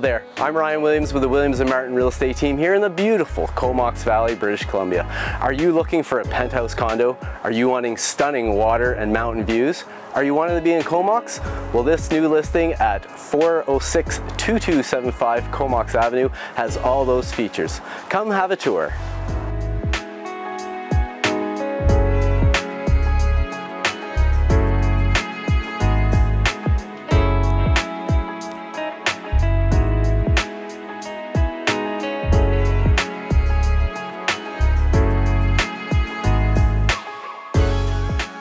There, I'm Ryan Williams with the Williams & Martin Real Estate Team here in the beautiful Comox Valley, British Columbia. Are you looking for a penthouse condo? Are you wanting stunning water and mountain views? Are you wanting to be in Comox? Well, this new listing at 406-2275 Comox Avenue has all those features. Come have a tour.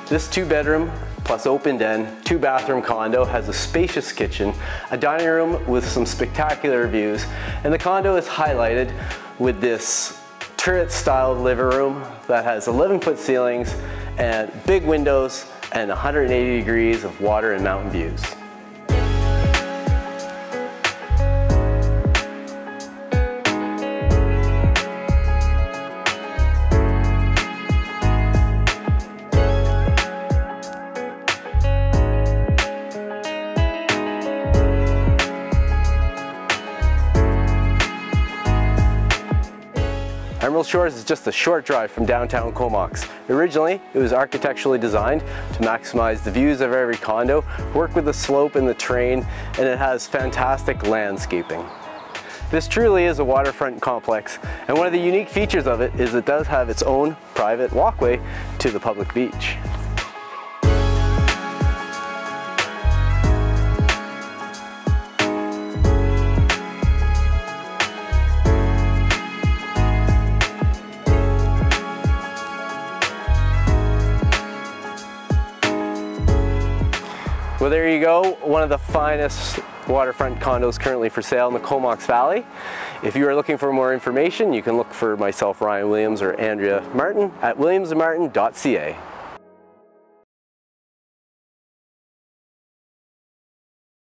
This two bedroom plus open den, two bathroom condo has a spacious kitchen, a dining room with some spectacular views, and the condo is highlighted with this turret style living room that has 11 foot ceilings and big windows and 180 degrees of water and mountain views. Emerald Shores is just a short drive from downtown Comox. Originally, it was architecturally designed to maximize the views of every condo, work with the slope and the terrain, and it has fantastic landscaping. This truly is a waterfront complex, and one of the unique features of it is it does have its own private walkway to the public beach. Well, there you go. One of the finest waterfront condos currently for sale in the Comox Valley. If you are looking for more information, you can look for myself, Ryan Williams, or Andrea Martin at williamsmartin.ca.